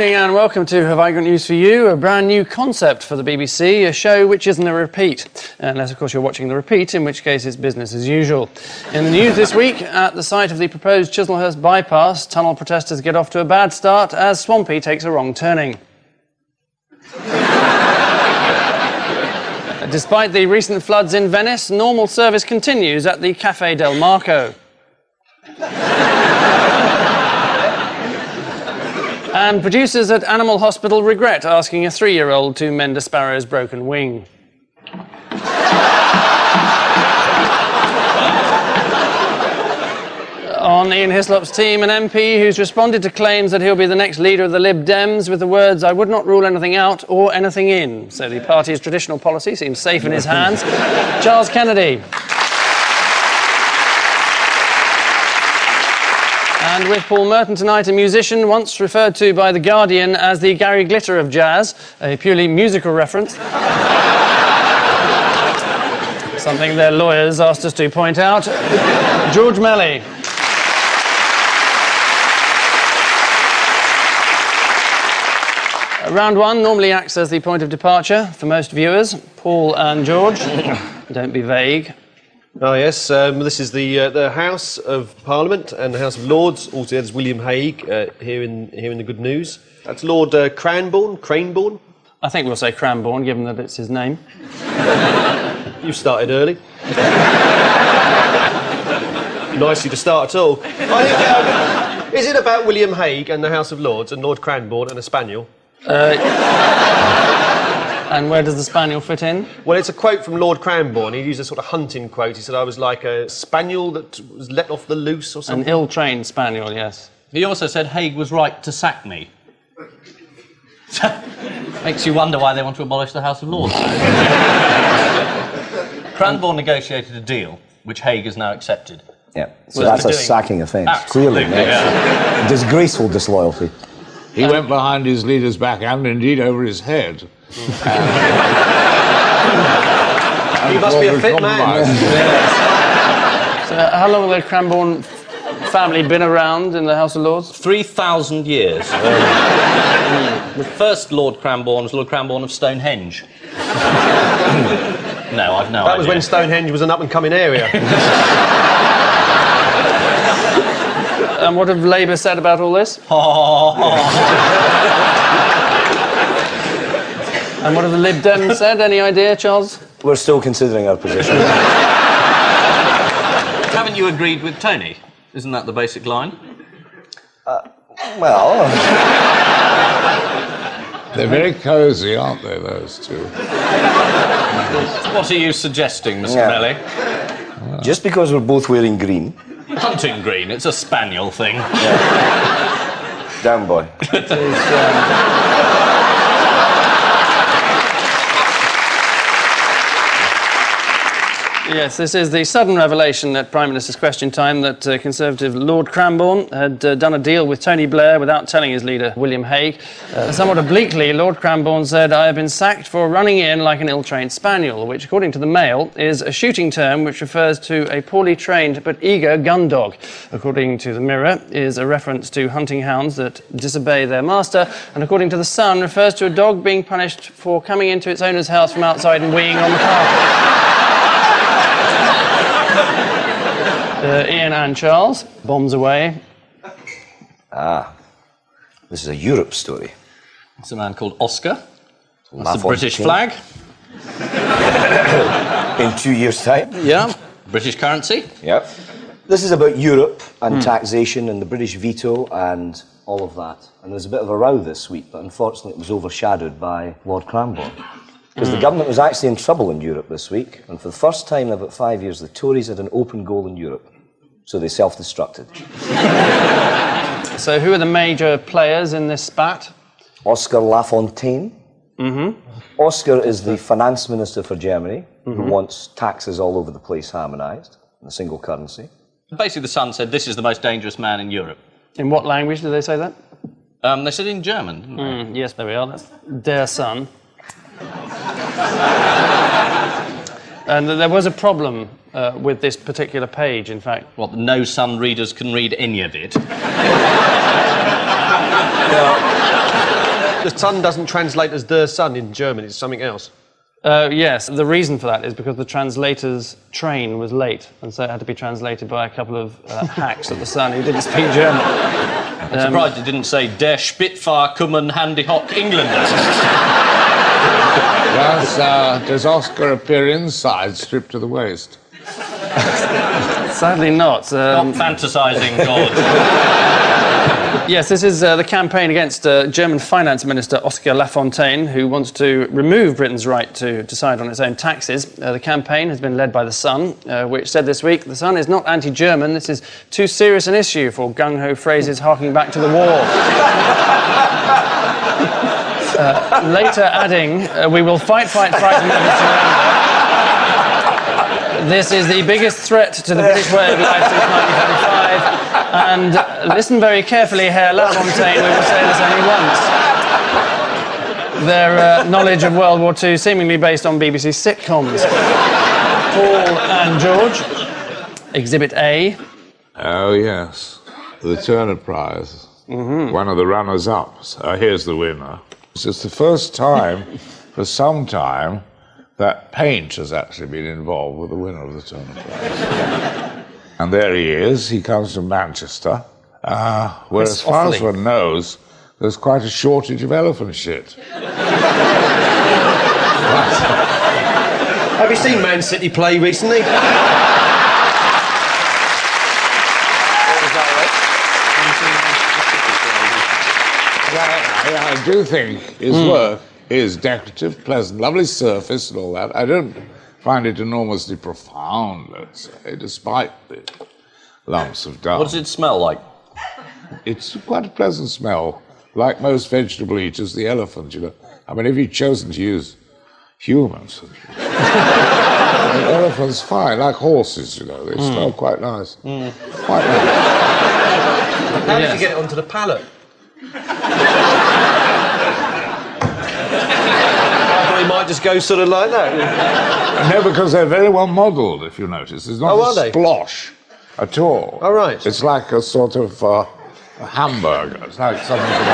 Good evening and welcome to Have I Got News for You, a brand new concept for the BBC, a show which isn't a repeat. Unless, of course, you're watching the repeat, in which case it's business as usual. In the news this week, at the site of the proposed Chislehurst bypass, tunnel protesters get off to a bad start as Swampy takes a wrong turning. Despite the recent floods in Venice, normal service continues at the Cafe Del Marco. And producers at Animal Hospital regret asking a three year old to mend a sparrow's broken wing. On Ian Hislop's team, an MP who's responded to claims that he'll be the next leader of the Lib Dems with the words, I would not rule anything out or anything in. So the party's traditional policy seems safe in his hands. Charles Kennedy. And with Paul Merton tonight, a musician once referred to by The Guardian as the Gary Glitter of jazz, a purely musical reference. Something their lawyers asked us to point out. George Melly. Round one normally acts as the point of departure for most viewers. Paul and George, don't be vague. Oh yes, um, this is the uh, the House of Parliament and the House of Lords. Also, there's William Hague uh, here in here in the Good News. That's Lord uh, Cranborne. Craneborn. I think we'll say Cranborne, given that it's his name. You started early. Nicely to start at all. I think, um, is it about William Hague and the House of Lords and Lord Cranborne and a spaniel? And where does the spaniel fit in? Well, it's a quote from Lord Cranborne. He used a sort of hunting quote. He said, "I was like a spaniel that was let off the loose or something. An ill trained spaniel, yes. He also said Hague was right to sack me. Makes you wonder why they want to abolish the House of Lords. Cranborne negotiated a deal, which Hague has now accepted. Yeah, so Well, that's a sacking offence. Absolutely, Clearly, yeah. disgraceful disloyalty. He went behind his leader's back and indeed over his head. He must be a fit man. So, how long have the Cranborne family been around in the House of Lords? 3,000 years. Mm. the first Lord Cranborne was Lord Cranborne of Stonehenge. no, I've no That was when Stonehenge was an up and coming area. And what have Labour said about all this? And what have the Lib Dems said? Any idea, Charles? We're still considering our position. Haven't you agreed with Tony? Isn't that the basic line? Uh, well, They're very cosy, aren't they, those two? What are you suggesting, Mr. Yeah. Melly? just because we're both wearing green, Hunting green, it's a spaniel thing. down boy. Um, Yes, this is the sudden revelation at Prime Minister's Question Time that uh, Conservative Lord Cranborne had uh, done a deal with Tony Blair without telling his leader, William Hague. Uh, somewhat obliquely, Lord Cranborne said, I have been sacked for running in like an ill trained spaniel, which, according to the Mail, is a shooting term which refers to a poorly trained but eager gun dog. According to the Mirror, is a reference to hunting hounds that disobey their master, and according to the Sun, refers to a dog being punished for coming into its owner's house from outside and weeing on the carpet. Uh, Ian and Charles, bombs away. Ah, this is a Europe story. It's a man called Oscar. That's Laugh the British king. flag. In two years' time. Yeah. British currency. Yep. This is about Europe and taxation and the British veto and all of that. And there's a bit of a row this week, but unfortunately it was overshadowed by Lord Cranborne. Because the government was actually in trouble in Europe this week, and for the first time in about five years, the Tories had an open goal in Europe. So they self destructed. So, who are the major players in this spat? Oscar Lafontaine. Mhm Oscar is the finance minister for Germany, who wants taxes all over the place harmonised, in a single currency. Basically, the Sun said this is the most dangerous man in Europe. In what language did they say that? Um, they said in German. Didn't they? Mm, yes, there we are. That's Der Sun. And there was a problem uh, with this particular page, in fact. Well, no Sun readers can read any of it. The sun doesn't translate as der Sun in German, it's something else. Uh, yes, the reason for that is because the translator's train was late, and so it had to be translated by a couple of uh, hacks at the Sun who didn't speak German. I'm surprised it didn't say Der Spitfire kommen Handy Hock Engländer. Does, uh, does Oscar appear inside, stripped to the waist? Sadly not. Um, Not fantasising God. Yes, this is uh, the campaign against uh, German Finance Minister Oscar Lafontaine, who wants to remove Britain's right to decide on its own taxes. Uh, the campaign has been led by The Sun, uh, which said this week The Sun is not anti German, this is too serious an issue for gung ho phrases harking back to the war. Uh, later adding, uh, We will fight, fight, fight, and never surrender. This is the biggest threat to the British way of life since 1945. And listen very carefully, Herr Lafontaine, we will say this only once. Their uh, knowledge of World War II seemingly based on BBC sitcoms. Paul and George, Exhibit A. Oh, yes. The Turner Prize. One of the runners ups. Uh, here's the winner. It's the first time for some time that paint has actually been involved with the winner of the Prize. and there he is. He comes from Manchester, uh, where, as far as one knows, there's quite a shortage of elephant shit. Have you seen Man City play recently? I, I do think his hmm. work is decorative, pleasant, lovely surface and all that. I don't find it enormously profound, let's say, despite the lumps of dust. What does it smell like? It's quite a pleasant smell, like most vegetable eaters, the elephant, you know. I mean, if you'd chosen to use humans, the elephant's fine, like horses, you know. They hmm. smell quite nice. Hmm. Quite nice. How did Yes. you get it onto the pallet? I thought he might just go sort of like that. No, because they're very well modelled, if you notice. There's not Oh, a are they? splosh at all. Oh, right. It's like a sort of uh, a hamburger. It's like something from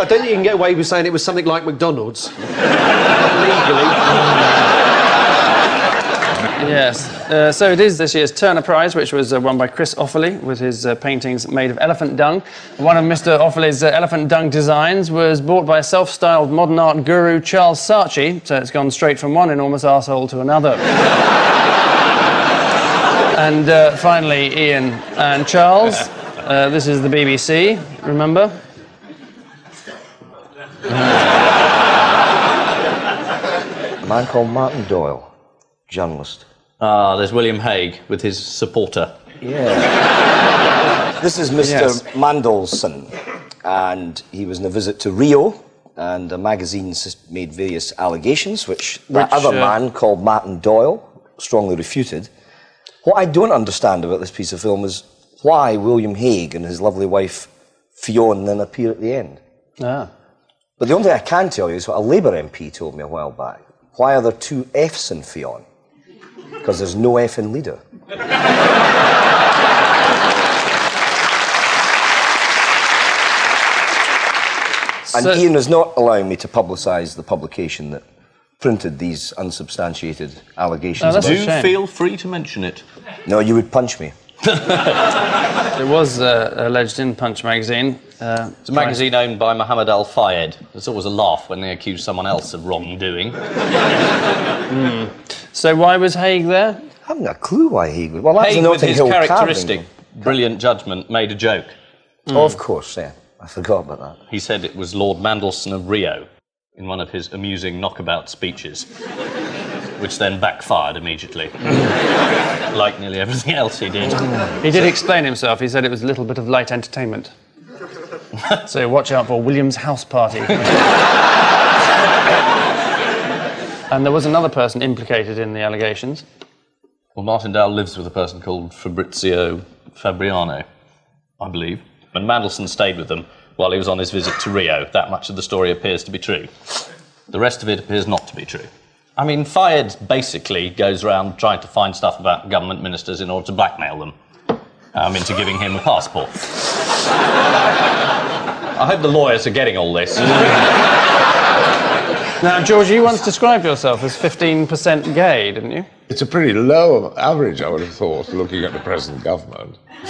I don't think you can get away with saying it was something like McDonald's. Legally. Yes. Uh, so it is this year's Turner Prize, which was uh, won by Chris Ofili with his uh, paintings made of elephant dung. One of Mr. Ofili's uh, elephant dung designs was bought by self styled modern art guru Charles Saatchi, so it's gone straight from one enormous arsehole to another. and uh, finally, Ian and Charles. Uh, this is the BBC, remember? A man called Martin Doyle, journalist. Ah, there's William Hague with his supporter. Yeah. this is Mr. Yes. Mandelson, and he was on a visit to Rio, and the magazine made various allegations, which, that other uh, man called Martin Doyle strongly refuted. What I don't understand about this piece of film is why William Hague and his lovely wife Ffion then appear at the end. Ah. But the only thing I can tell you is what a Labour MP told me a while back. Why are there two Fs in Ffion? Because there's no F in leader. And So- Ian is not allowing me to publicise the publication that printed these unsubstantiated allegations. That's about- Do feel free to mention it. no, you would punch me. It was uh, alleged in Punch magazine. Uh, It's a magazine owned by Mohammed Al Fayed. It's always a laugh when they accuse someone else of wrongdoing. So why was Hague there? I haven't got a clue why he would. Well, that's the Hague, with his Hill characteristic carving. brilliant judgment, made a joke. Oh, of hmm. course, yeah. I forgot about that. He said it was Lord Mandelson of Rio in one of his amusing knockabout speeches, which then backfired immediately, like nearly everything else he did. He did explain himself. He said it was a little bit of light entertainment. so watch out for William's house party. and there was another person implicated in the allegations. Well, Martindale lives with a person called Fabrizio Fabriano, I believe. And Mandelson stayed with them while he was on his visit to Rio. That much of the story appears to be true. The rest of it appears not to be true. I mean, Fayed basically goes around trying to find stuff about government ministers in order to blackmail them. um, into giving him a passport. I hope the lawyers are getting all this. Now, George, you once described yourself as 15% gay, didn't you? It's a pretty low average, I would have thought, looking at the present government. uh,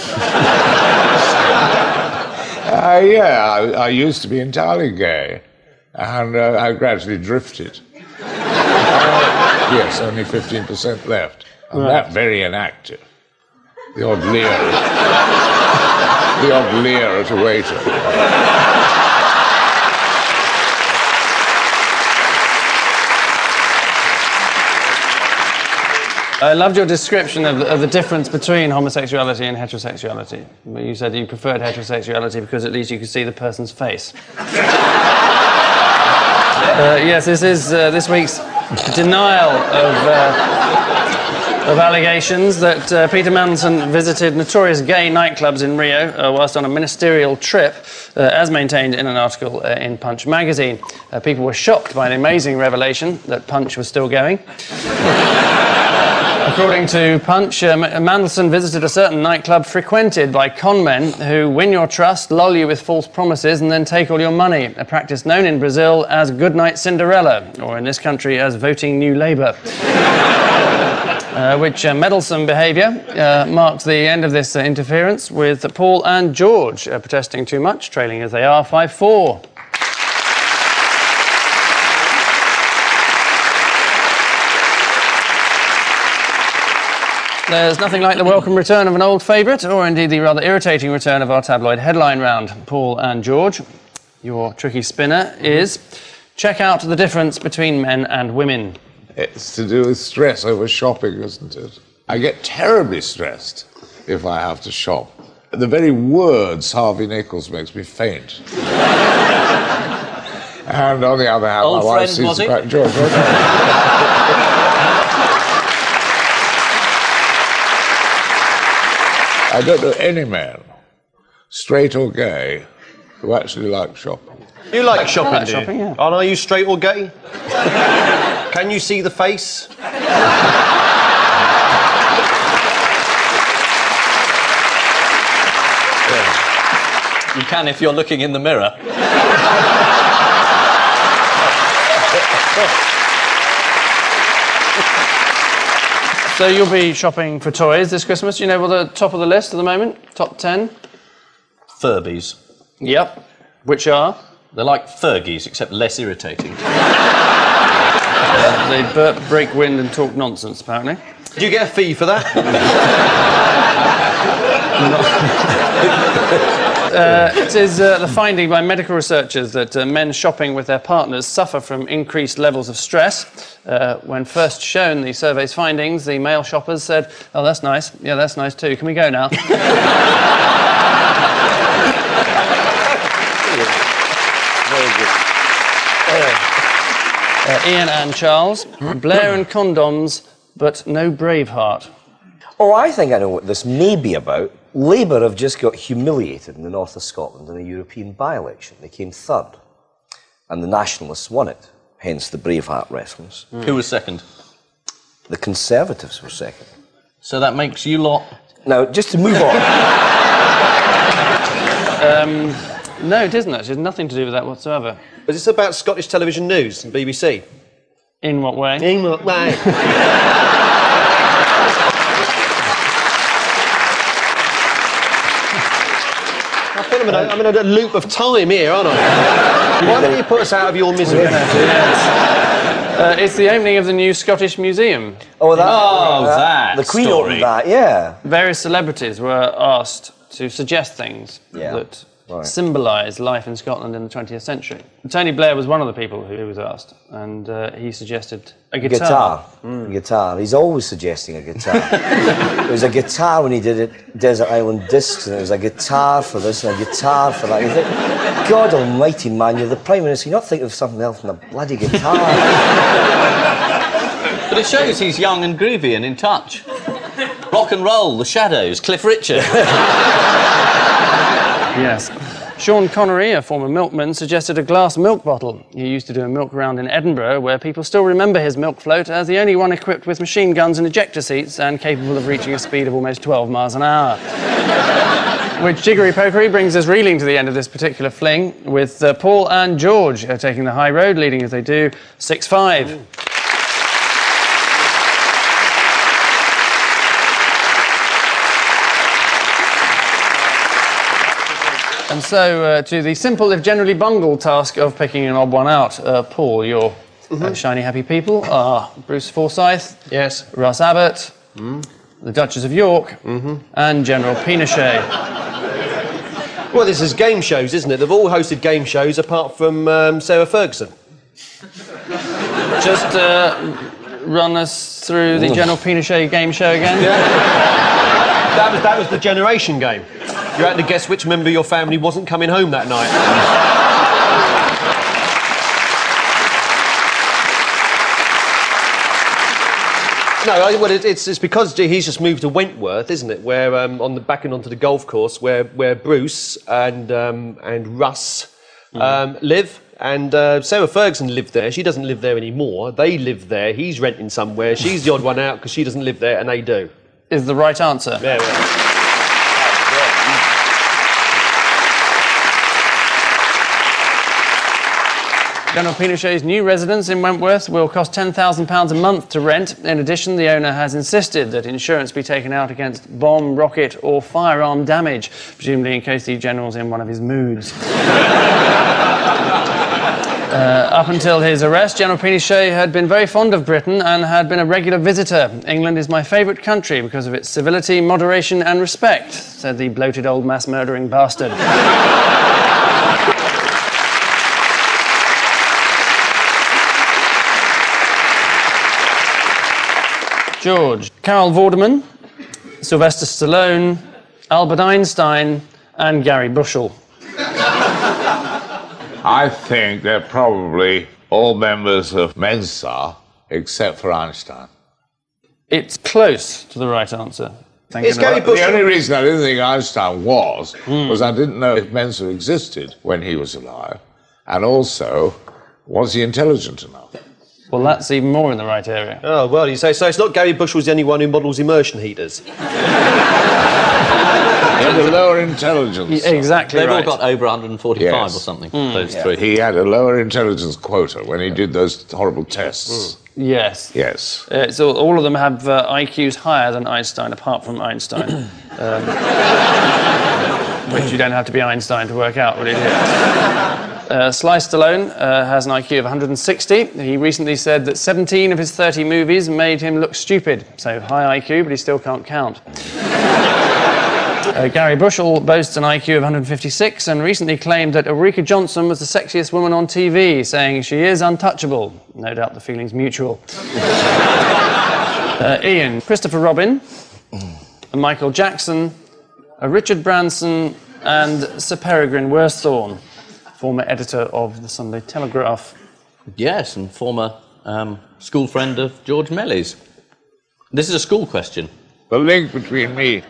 yeah, I, I, used to be entirely gay, and uh, I gradually drifted. uh, yes, only 15% left. And right. that very inactive. The odd leer. the odd leer at a waiter. I loved your description of the, of the, difference between homosexuality and heterosexuality. You said you preferred heterosexuality because at least you could see the person's face. uh, yes, this is uh, this week's denial of, uh, of allegations that uh, Peter Mandelson visited notorious gay nightclubs in Rio uh, whilst on a ministerial trip, uh, as maintained in an article in Punch magazine. people were shocked by an amazing revelation that Punch was still going. According to Punch, uh, Mandelson visited a certain nightclub frequented by con men who win your trust, lull you with false promises, and then take all your money. A practice known in Brazil as Goodnight Cinderella, or in this country as voting New Labour. uh, which uh, meddlesome behaviour uh, marked the end of this uh, interference, with Paul and George uh, protesting too much, trailing as they are 5 4. There's nothing like the welcome return of an old favourite, or indeed the rather irritating return of our tabloid headline round. Paul and George, your tricky spinner is check out the difference between men and women. It's to do with stress over shopping, isn't it? I get terribly stressed if I have to shop. The very words Harvey Nichols makes me faint. and on the other hand, Old my wife quite George. I don't know any man, straight or gay, who actually likes shopping. You like shopping, like do shopping, you? yeah. And are you straight or gay? Can you see the face? You can if you're looking in the mirror. So you'll be shopping for toys this Christmas. You know what the top of the list at the moment? Top 10? Furbies. Yep. Which are? They're like Fergies, except less irritating. Uh, they burp, break wind, and talk nonsense, apparently. Do you get a fee for that? Uh, it is uh, the finding by medical researchers that uh, men shopping with their partners suffer from increased levels of stress. Uh, when first shown the survey's findings, the male shoppers said, Oh, that's nice. Yeah, that's nice too. Can we go now? Uh, Ian and Charles, Blair and condoms, but no Braveheart. Oh, I think I know what this may be about. Labour have just got humiliated in the north of Scotland in a European by election. They came third, and the Nationalists won it, hence the Braveheart reference. Hmm. Who was second? The Conservatives were second. So that makes you lot. Now, just to move on. Um, no, it isn't actually. It has nothing to do with that whatsoever. Is this about Scottish television news and BBC? In what way? In what way? I feel I'm in, a, I'm in a loop of time here, aren't I? Why don't you put us out of your misery? Uh, it's the opening of the new Scottish Museum. Oh, that. Oh, that The Queen story. opened that, yeah. Various celebrities were asked to suggest things Yeah, that right. symbolise life in Scotland in the 20th century. Tony Blair was one of the people who was asked, and uh, he suggested a guitar. Guitar. Guitar. He's always suggesting a guitar. it was a guitar when he did it, Desert Island Discs, and it was a guitar for this and a guitar for that. You think, God almighty, man, you're the Prime Minister, you're not thinking of something else than a bloody guitar. But it shows he's young and groovy and in touch. Rock and roll, The Shadows, Cliff Richard. Yes. Sean Connery, a former milkman, suggested a glass milk bottle. He used to do a milk round in Edinburgh, where people still remember his milk float as the only one equipped with machine guns and ejector seats and capable of reaching a speed of almost 12 miles an hour. Which jiggery pokery brings us reeling to the end of this particular fling, with uh, Paul and George uh, taking the high road, leading as they do 6 5. And so, uh, to the simple, if generally bungled task of picking an odd one out, uh, Paul, your uh, shiny happy people are Bruce Forsyth, Yes. Russ Abbott, the Duchess of York, and General Pinochet. Well, this is game shows, isn't it? They've all hosted game shows apart from um, Sarah Ferguson. Just uh, run us through the General Pinochet game show again. That was, that was the generation game. You had to guess which member of your family wasn't coming home that night. No, I, well, it, it's, it's because he's just moved to Wentworth, isn't it? Where um, on the back and onto the golf course, where where Bruce and um, and Russ um, live, and uh, Sarah Ferguson lived there. She doesn't live there anymore. They live there. He's renting somewhere. She's the odd one out because she doesn't live there, and they do. Is the right answer. There we General Pinochet's new residence in Wentworth will cost £10,000 a month to rent. In addition, the owner has insisted that insurance be taken out against bomb, rocket, or firearm damage, presumably in case the general's in one of his moods. Uh, up until his arrest, General Pinochet had been very fond of Britain and had been a regular visitor. England is my favourite country because of its civility, moderation, and respect, said the bloated old mass murdering bastard. George, Carol Vorderman, Sylvester Stallone, Albert Einstein, and Gary Bushell. I think they're probably all members of Mensa except for Einstein. It's close to the right answer. Thank It's you. Gary The only reason I didn't think Einstein was hmm. was I didn't know if Mensa existed when he was alive, and also was he intelligent enough? Well, that's even more in the right area. Oh, well, you say so. It's not Gary Bushell's the only one who models immersion heaters. He had a lower intelligence. Exactly They've right. all got over 145 Yes. or something, those three. He had a lower intelligence quota when he did those horrible tests. yes. Yes. Uh, so all of them have uh, IQs higher than Einstein, apart from Einstein. um, which you don't have to be Einstein to work out, really. Uh, Sly Stallone uh, has an IQ of 160. He recently said that 17 of his 30 movies made him look stupid. So high IQ, but he still can't count. Uh, Gary Bushell boasts an IQ of 156 and recently claimed that Ulrika Jonsson was the sexiest woman on TV, saying she is untouchable. No doubt the feeling's mutual. Uh, Ian, Christopher Robin, Michael Jackson, a Richard Branson, and Sir Peregrine Worsthorne, former editor of the Sunday Telegraph. Yes, and former um, school friend of George Melly's. This is a school question. The link between me,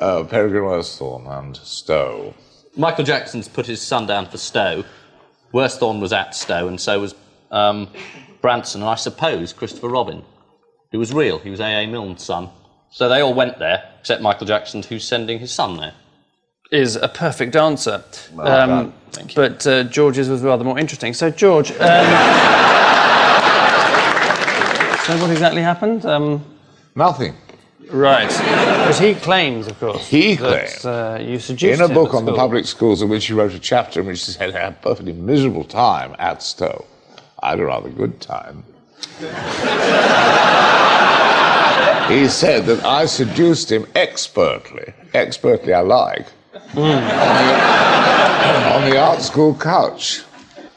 uh, Peregrine Worsthorne, and Stowe. Michael Jackson's put his son down for Stowe. Worsthorne was at Stowe, and so was um, Branson, and I suppose Christopher Robin, who was real. He was A.A. Milne's son. So they all went there, except Michael Jackson, who's sending his son there. Is a perfect answer. Um, but uh, George's was rather more interesting. So, George. Um, so, what exactly happened? Um, Nothing. right. Because he claims, of course, He that claimed. uh, you seduced In a book at on the public schools, in which he wrote a chapter in which he said he had a perfectly miserable time at Stowe. I had a rather good time. he said that I seduced him expertly, expertly I like, on, the, on the art school couch.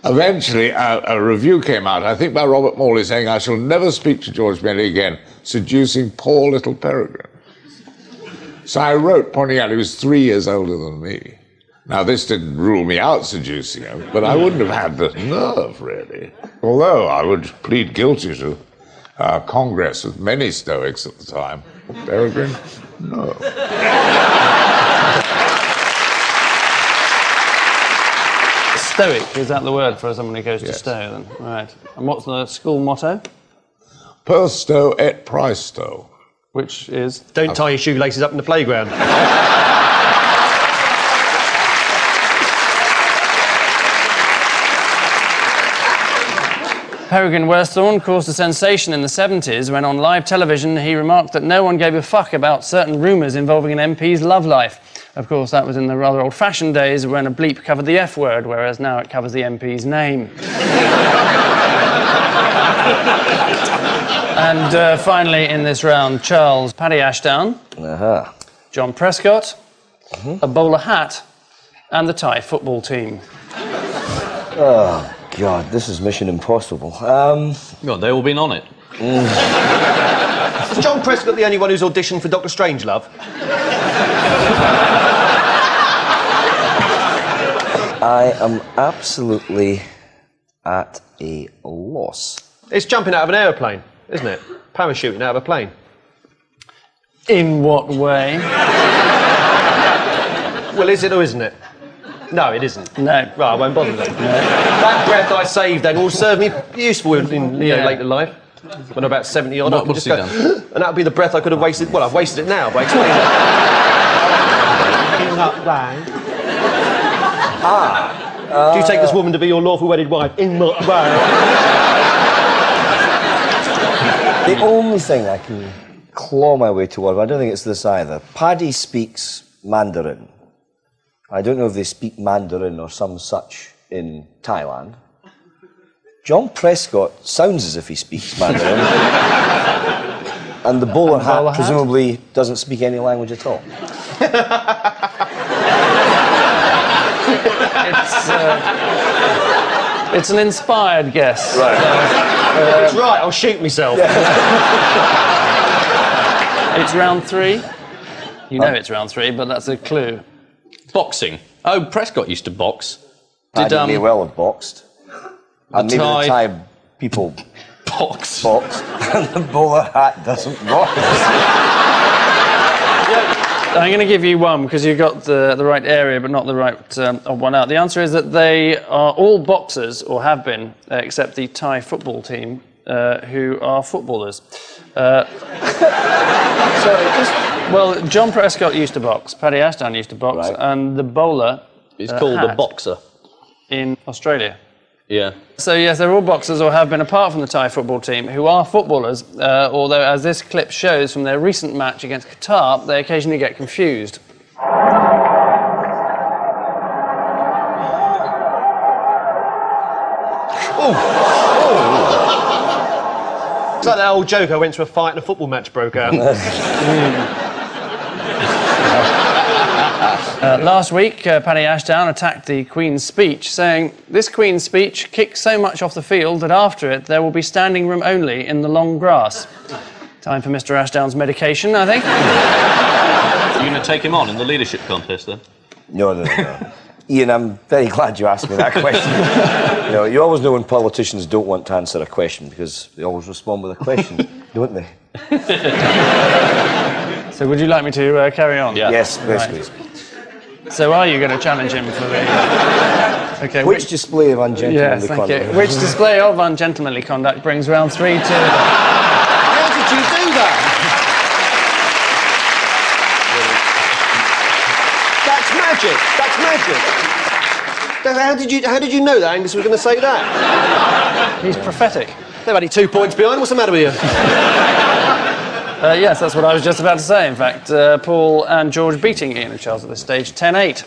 Eventually, a, a review came out, I think by Robert Morley, saying, I shall never speak to George Melly again, seducing poor little Peregrine. So I wrote, pointing out he was three years older than me. Now, this didn't rule me out seducing him, but I wouldn't have had the nerve, really. Although I would plead guilty to uh, Congress with many Stoics at the time. Peregrine? No. Stoic, is that the word for someone who goes to Yes. Stowe then? Right. And what's the school motto? Persto et Praesto. Which is Don't tie your shoelaces up in the playground. Peregrine Worsthorne caused a sensation in the 70s when on live television he remarked that no one gave a fuck about certain rumours involving an MP's love life. Of course, that was in the rather old fashioned days when a bleep covered the F word, whereas now it covers the MP's name. and uh, finally, in this round, Charles Paddy Ashdown, Uh-huh. John Prescott, a bowler hat, and the Thai football team. God, this is mission impossible. Um, God, they've all been on it. Is John Prescott the only one who's auditioned for Doctor Strangelove? I am absolutely at a loss. It's jumping out of an aeroplane, isn't it? Parachuting out of a plane. In what way? Well, is it or isn't it? No, it isn't. No. Right, I won't bother then. That breath I saved then will serve me useful in, in you know, Yeah. later life. When I'm about 70 odd, I can just go, done? and that would be the breath I could have wasted. Well, I've wasted it now by explaining it. ah. Do you take this woman to be your lawful wedded wife? In what way? The only thing I can claw my way toward, I don't think it's this either. Paddy speaks Mandarin. I don't know if they speak Mandarin or some such in Thailand. John Prescott sounds as if he speaks Mandarin. and the bowler hat bowler hat? presumably doesn't speak any language at all. It's, uh, it's an inspired guess. That's uh, um, right, I'll shoot myself. It's round three. You know uh, it's round three, but that's a clue. Boxing. Oh, Prescott used to box. Paddy Did um, may well have boxed. And maybe Thai- the Thai people box? box, and the bowler hat doesn't box. I'm going to give you one because you got the, the right area, but not the right um, one out. The answer is that they are all boxers, or have been, uh, except the Thai football team, uh, who are footballers. Uh, Sorry, just well, John Prescott used to box, Paddy Ashdown used to box, Right. and the bowler He's uh, called a boxer. in Australia. Yeah. So yes, they're all boxers or have been apart from the Thai football team, who are footballers. Uh, although, as this clip shows from their recent match against Qatar, they occasionally get confused. It's like that old joke I went to a fight and a football match broke out. Uh, last week, uh, Paddy Ashdown attacked the Queen's speech, saying, This Queen's speech kicks so much off the field that after it there will be standing room only in the long grass. Time for Mr. Ashdown's medication, I think. Are you going to take him on in the leadership contest then? No, no, no, no. Ian, I'm very glad you asked me that question. you know, you always know when politicians don't want to answer a question because they always respond with a question, don't they? So, would you like me to uh, carry on? Yeah. Yes, yes, Right. please. So, are you going to challenge him for the. Okay, Which display of ungentlemanly Yeah, thank you. conduct? Which display of ungentlemanly conduct brings round three to. How did you do that? That's magic. That's magic. How did you? How did you know that Angus was going to say that? He's prophetic. They're only two points behind. What's the matter with you? Uh, yes, that's what I was just about to say. In fact, uh, Paul and George beating Ian and Charles at this stage 10 8.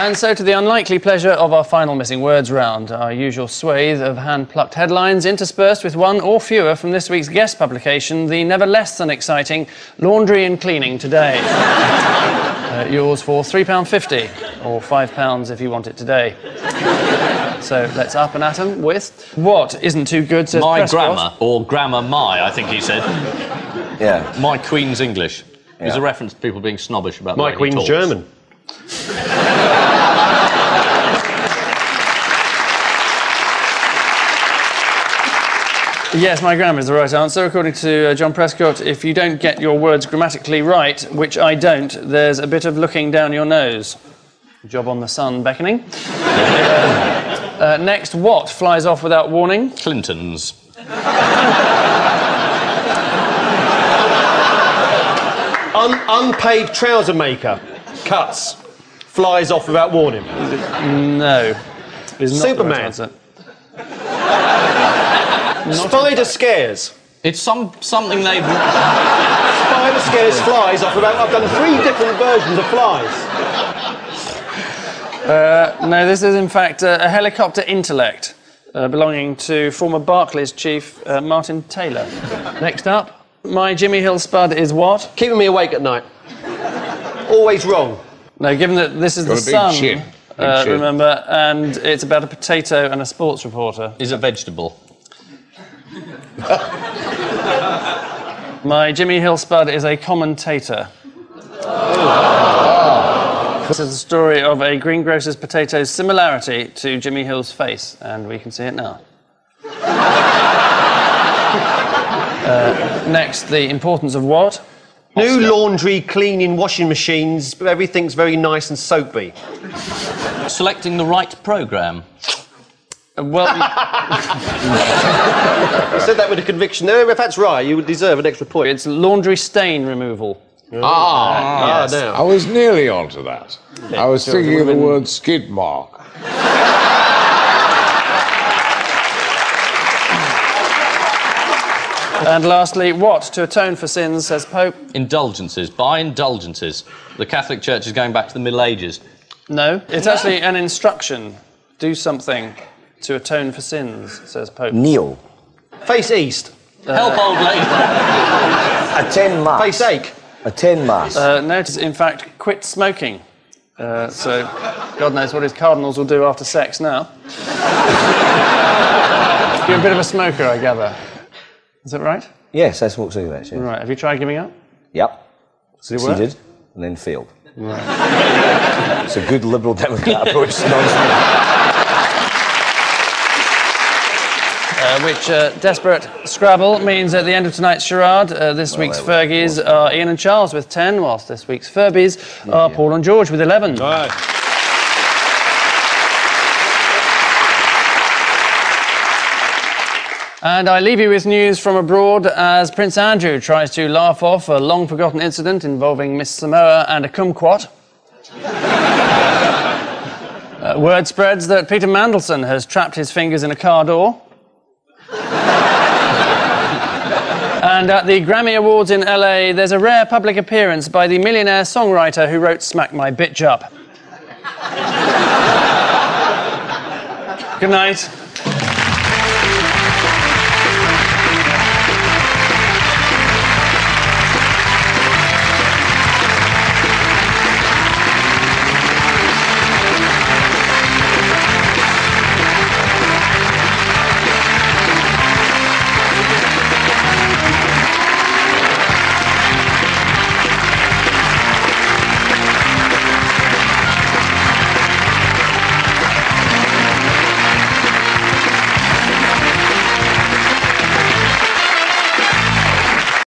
And so to the unlikely pleasure of our final missing words round, our usual swathe of hand-plucked headlines interspersed with one or fewer from this week's guest publication, the never less than exciting Laundry and Cleaning Today. Uh, yours for £3.50 or £5 if you want it today. So let's up and at 'em with what isn't too good, says My Prescott. grammar, or grammar my, I think he said. Yeah. My Queen's English. It was a reference to people being snobbish about My Queen's. German. Yes, my grammar is the right answer. According to uh, John Prescott, if you don't get your words grammatically right, which I don't, there's a bit of looking down your nose. Job on the sun beckoning. uh, next, what flies off without warning? Clintons. Un- unpaid trouser maker. Cuts. Flies off without warning. No. Is not the Superman. right answer. Spider scares. It's some something they've. Spider scares flies off without. I've done three different versions of flies. No, this is in fact uh, a helicopter intellect uh, belonging to former Barclays chief uh, Martin Taylor. Next up, my Jimmy Hill Spud is what? Keeping me awake at night. Always wrong. No, given that this is Got the a sun, chin. Uh, remember, and it's about a potato and a sports reporter. Is a vegetable. My Jimmy Hill Spud is a commentator. This is the story of a greengrocer's potato's similarity to Jimmy Hill's face, and we can see it now. Uh, next, the importance of what? New laundry, cleaning, washing machines. Everything's very nice and soapy. Selecting the right program. Well, you said that with a conviction. No, if that's right, you would deserve an extra point. it's laundry stain removal. ah, now. I was nearly onto that. I was thinking of the word skid mark. And lastly, what to atone for sins, says Pope? Indulgences. By indulgences. The Catholic Church is going back to the Middle Ages. No, it's actually an instruction. Do something to atone for sins, says Pope. Kneel. Face east. Help old lady. Attend mass. Face ache. Attend mass. Uh, no, it is in fact quit smoking. Uh, so, God knows what his cardinals will do after sex now. You're a bit of a smoker, I gather. Is that right? yes, I smoke cigarettes. Yeah. Right. Have you tried giving up? Yep. Did? Succeeded and then failed. it's a good liberal democrat approach to non-smoking. Uh, which uh, desperate Scrabble means at the end of tonight's charade, uh, this week's there Fergies are Ian and Charles with 10, whilst this week's Furbies are Paul and George with 11. And I leave you with news from abroad as Prince Andrew tries to laugh off a long forgotten incident involving Miss Samoa and a kumquat. Uh, word spreads that Peter Mandelson has trapped his fingers in a car door. And at the Grammy Awards in LA, there's a rare public appearance by the millionaire songwriter who wrote Smack My Bitch Up. Good night.